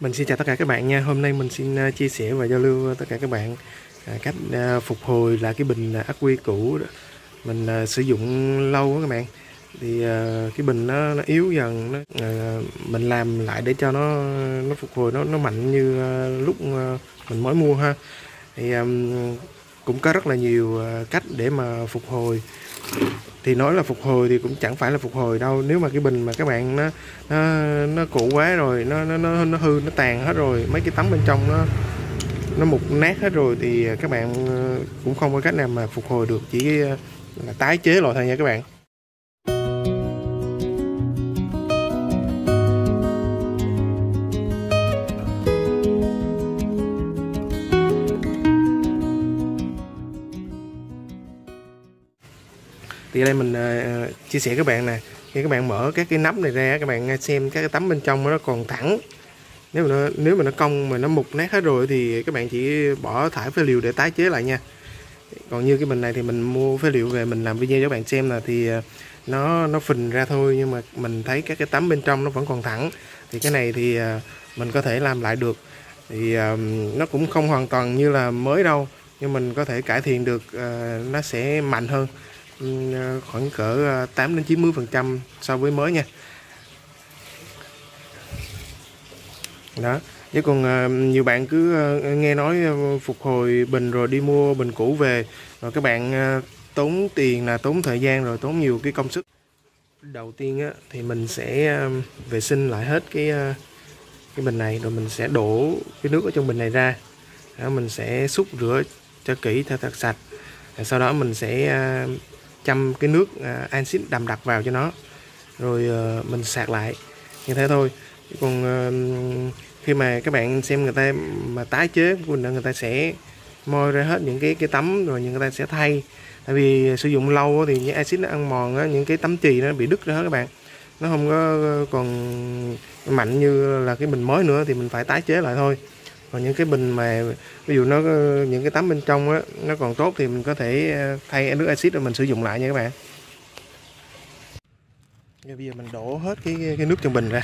Mình xin chào tất cả các bạn nha. Hôm nay mình xin à, chia sẻ và giao lưu tất cả các bạn à, cách à, phục hồi lại cái bình ắc quy cũ đó. mình sử dụng lâu quá các bạn. Thì cái bình nó nó yếu dần, nó mình làm lại để cho nó nó phục hồi, nó nó mạnh như lúc mình mới mua ha. Thì cũng có rất là nhiều cách để mà phục hồi thì nói là phục hồi thì cũng chẳng phải là phục hồi đâu. Nếu mà cái bình mà các bạn nó nó nó cũ quá rồi nó nó nó, nó hư nó tàn hết rồi mấy cái tấm bên trong nó nó mục nát hết rồi thì các bạn ờ, cũng không có cách nào mà phục hồi được. Chỉ ờ, là tái chế loại thôi nha các bạn. Thì đây mình uh, chia sẻ các bạn nè. Khi các bạn mở các cái nắp này ra các bạn xem các cái tấm bên trong nó còn thẳng. Nếu mà nó nếu mà nó cong mà nó mục nát hết rồi thì các bạn chỉ bỏ thải phế liệu để tái chế lại nha. Còn như cái bình này thì mình mua phế liệu về mình làm video cho các bạn xem là thì ờ, nó nó phình ra thôi nhưng mà mình thấy các cái tấm bên trong nó vẫn còn thẳng. Thì cái này thì mình có thể làm lại được. Thì nó cũng không hoàn toàn như là mới đâu nhưng mình có thể cải thiện được nó sẽ mạnh hơn. Ừ, à, khoảng cỡ à, 8 đến 90 phần trăm so với mới nha. Đó chứ còn à, nhiều bạn cứ nghe nói phục hồi bình rồi đi mua bình cũ về rồi các bạn tốn tiền là tốn thời gian rồi tốn nhiều cái công sức. Đầu tiên á, thì mình sẽ vệ sinh lại hết cái cái bình này rồi mình sẽ đổ cái nước ở trong bình này ra. Đó, mình sẽ xúc rửa cho kỹ cho thật sạch. Sau đó mình sẽ chăm cái nước à, axit đậm đặc vào cho nó rồi ờ, mình sạc lại. Như thế thôi. Còn ờ, khi mà các bạn xem người ta mà tái chế của người ta sẽ moi ra hết những cái cái tấm rồi những người ta sẽ thay. Tại vì sử dụng lâu thì những axit nó ăn mòn á, những cái tấm chì nó bị đứt ra hết các bạn. Nó không có ờ, còn mạnh như là cái bình mới nữa thì mình phải tái chế lại thôi còn những cái bình mà, ví dụ nó, những cái tấm bên trong á, nó còn tốt thì mình có thể ờ, thay nước axit rồi mình sử dụng lại nha các bạn. Bây giờ mình đổ hết cái cái nước trong bình ra.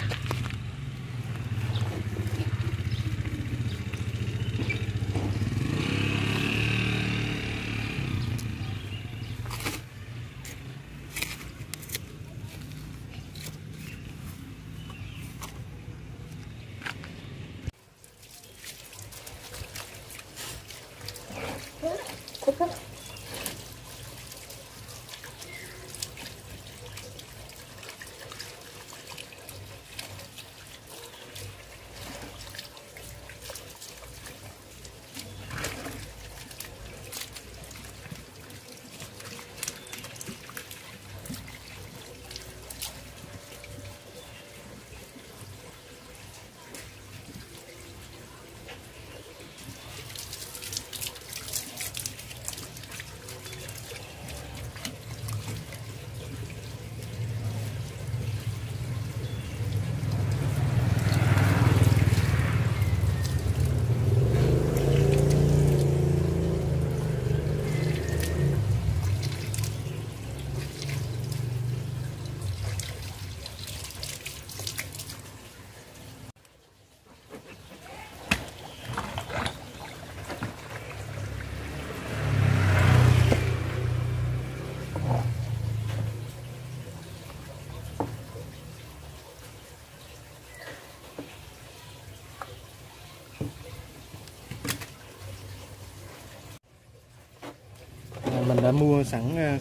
đã mua sẵn ờ,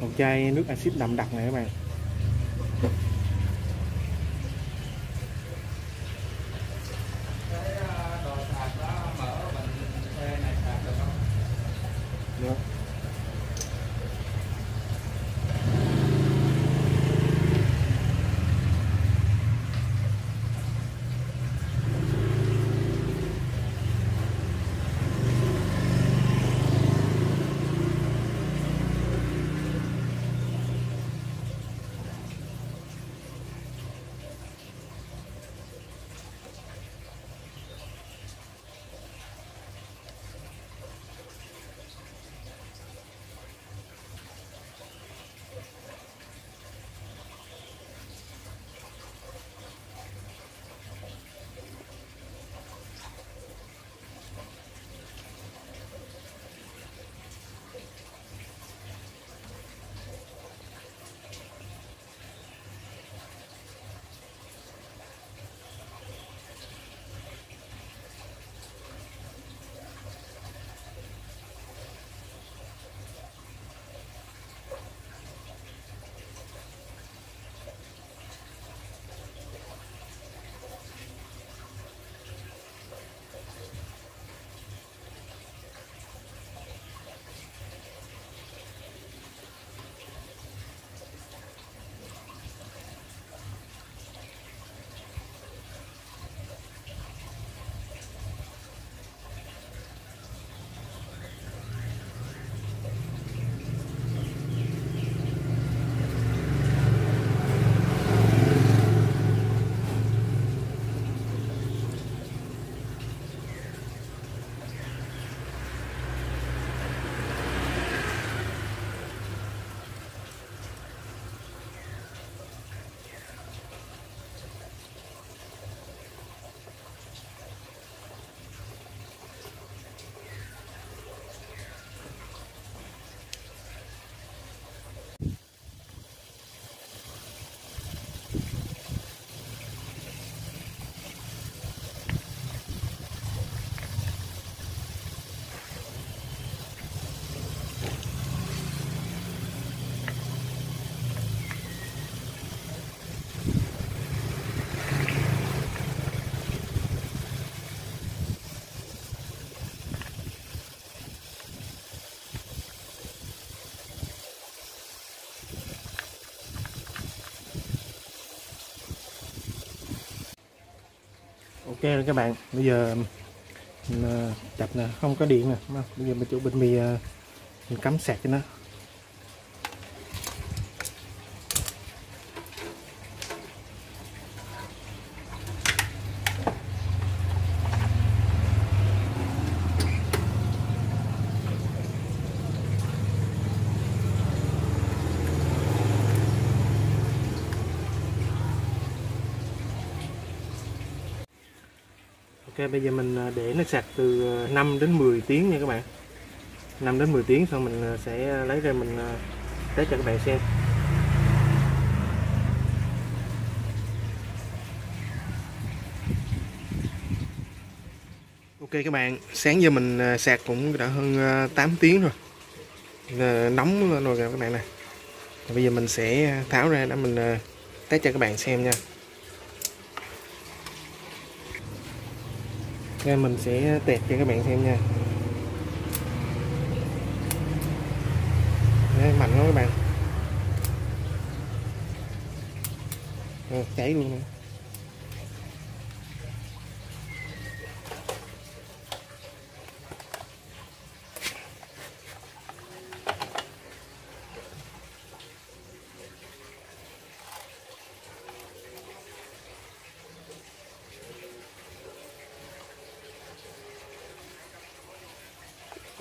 một chai nước axit đậm đặc này các bạn Yeah. Rồi các bạn, bây giờ mình chập nè, không có điện nè. Bây giờ mình chỗ bình mì à, mình cắm sạc cho nó. Ok, bây giờ mình à, để nó sạc từ à, 5 đến 10 tiếng nha các bạn. 5 đến 10 tiếng xong mình à, sẽ lấy ra mình test cho các bạn xem. Ok các bạn, sáng giờ mình sạc cũng đã hơn 8 tiếng rồi. Nóng lên rồi các bạn này. Bây giờ mình sẽ tháo ra để mình test cho các bạn xem nha. Nên mình sẽ tẹt cho các bạn xem nha. Đấy, mạnh lắm các bạn. Ừ, chảy luôn nè.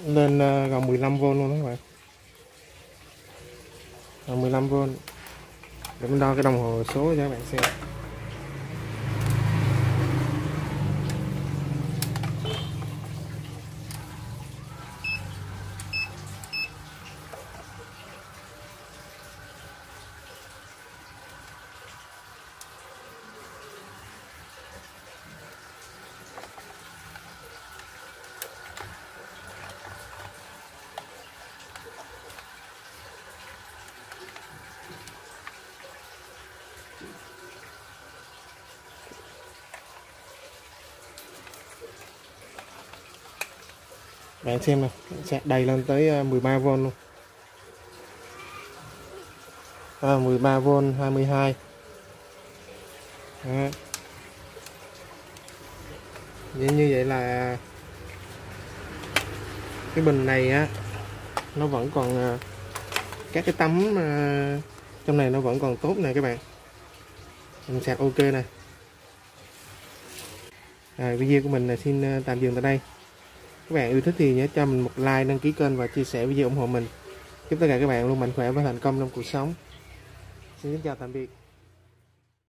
Lên ờ, gần 15V luôn đó các bạn. Gần 15V để mình đo cái đồng hồ số cho các bạn xem. Bạn xem này sạc đầy lên tới ờ, 13V luôn. À, 13V 22 Đấy. Vậy như vậy là cái bình này á nó vẫn còn ờ, các cái tấm ờ, trong này nó vẫn còn tốt nè các bạn. Mình sạc ok nè. À, video của mình là xin tạm dừng tại đây các bạn yêu thích thì nhớ cho mình một like, đăng ký kênh và chia sẻ video ủng hộ mình. Chúc tất cả các bạn luôn mạnh khỏe và thành công trong cuộc sống. Xin chào, tạm biệt.